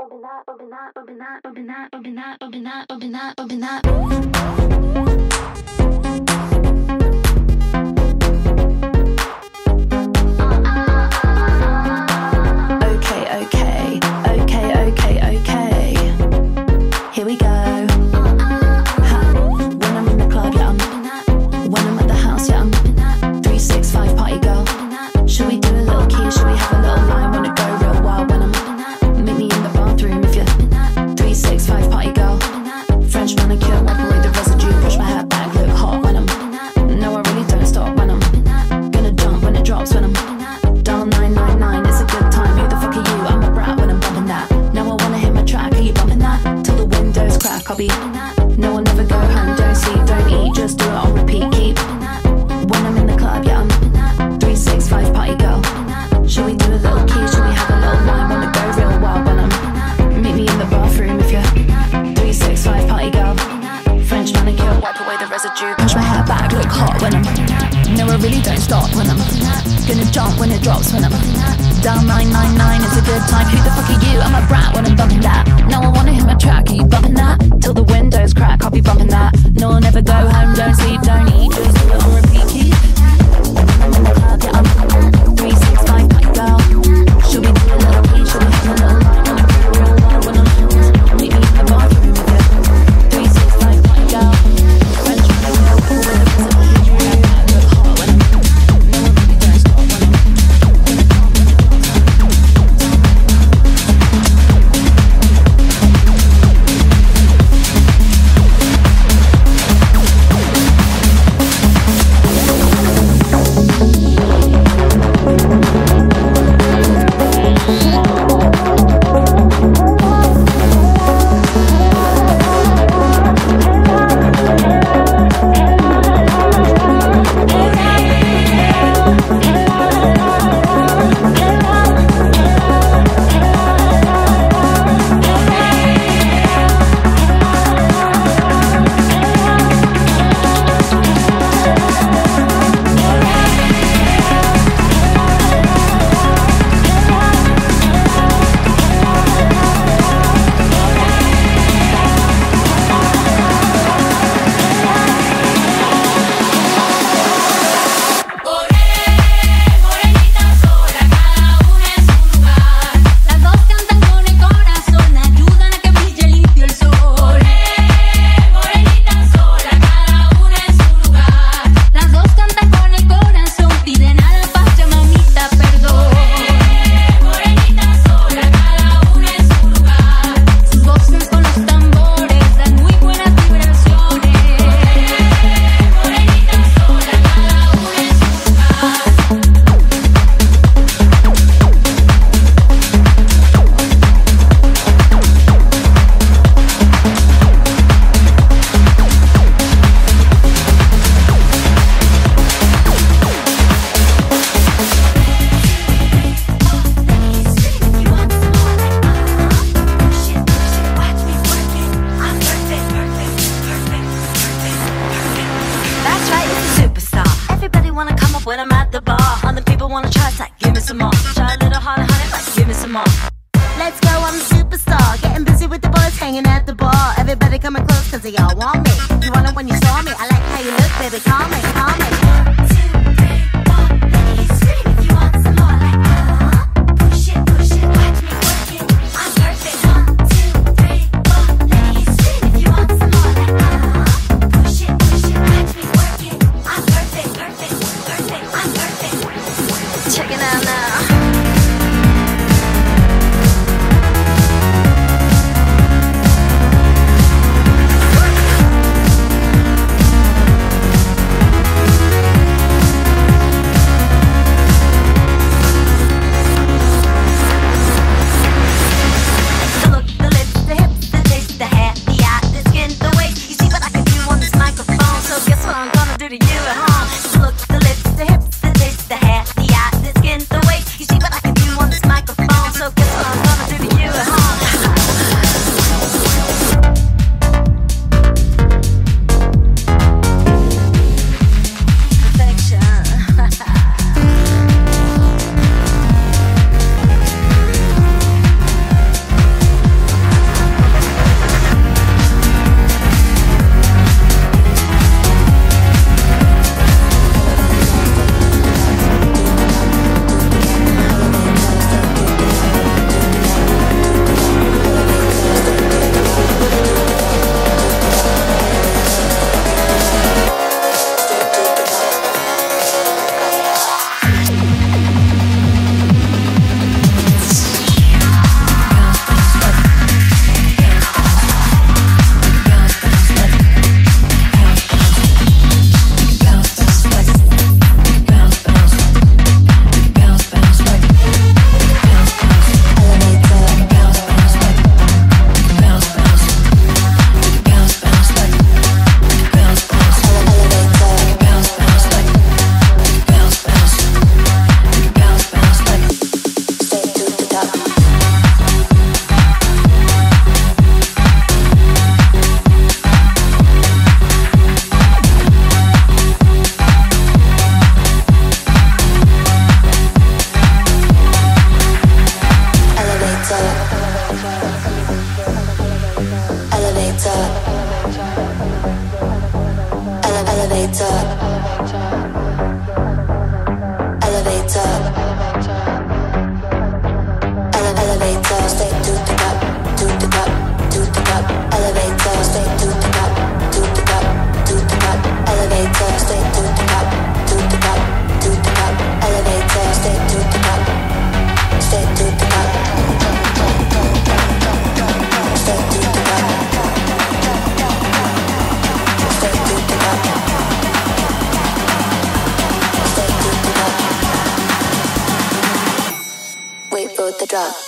Open up, open up, open up, open up, open up, open up, open up, open up. drop when it drops when I'm Down 999 is a good time Who the fuck are you? I'm a brat when I'm bumping that Now I wanna hear my track, are you bumping that? Till the windows crack, I'll be bumping that No, I'll never go home, don't when I'm at the bar. Other people wanna try, it's like, give me some more. Try a little harder, honey, like, give me some more. Let's go, I'm a superstar. Getting busy with the boys, hanging at the bar. Everybody coming close, cause they all want me. You want it when you saw me. I like how you look, baby, call me, call me. up.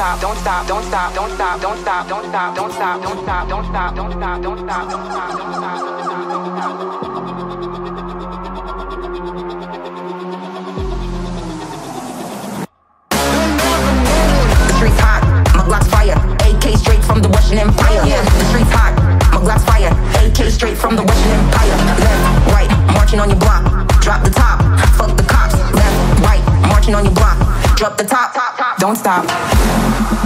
Stop, don't stop, don't stop, don't stop, don't stop, don't stop, don't stop, don't stop, don't stop, don't stop, don't stop, don't stop, don't stop. The streets hot, my Glock's fire. AK straight from the Russian Empire. Yeah, the streets hot, my Glock's fire. AK straight from the Russian Empire. Left, right, marching on your block. Drop the top, fuck the cops. Left, right, marching on your block. Drop the top, top, top. Don't stop.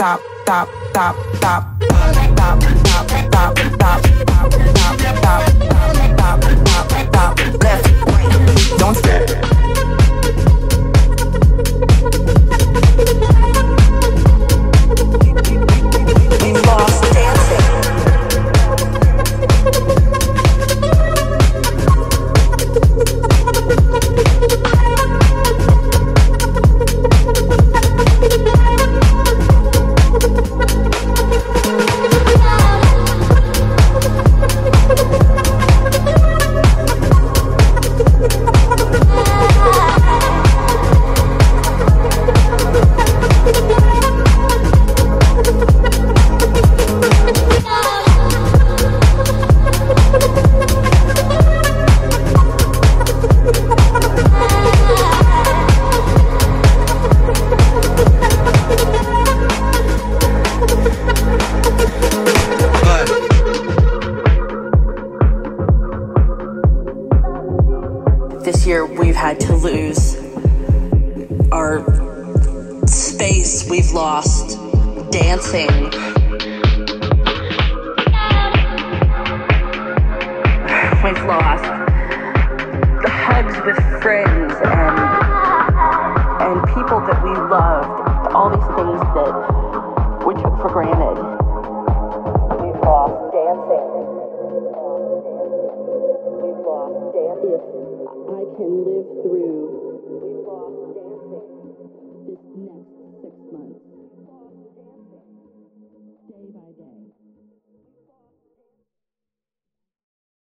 stop. Stop, stop, stop, stop. Stop, stop, stop, stop, stop, stop, stop, stop, don't stop. with friends.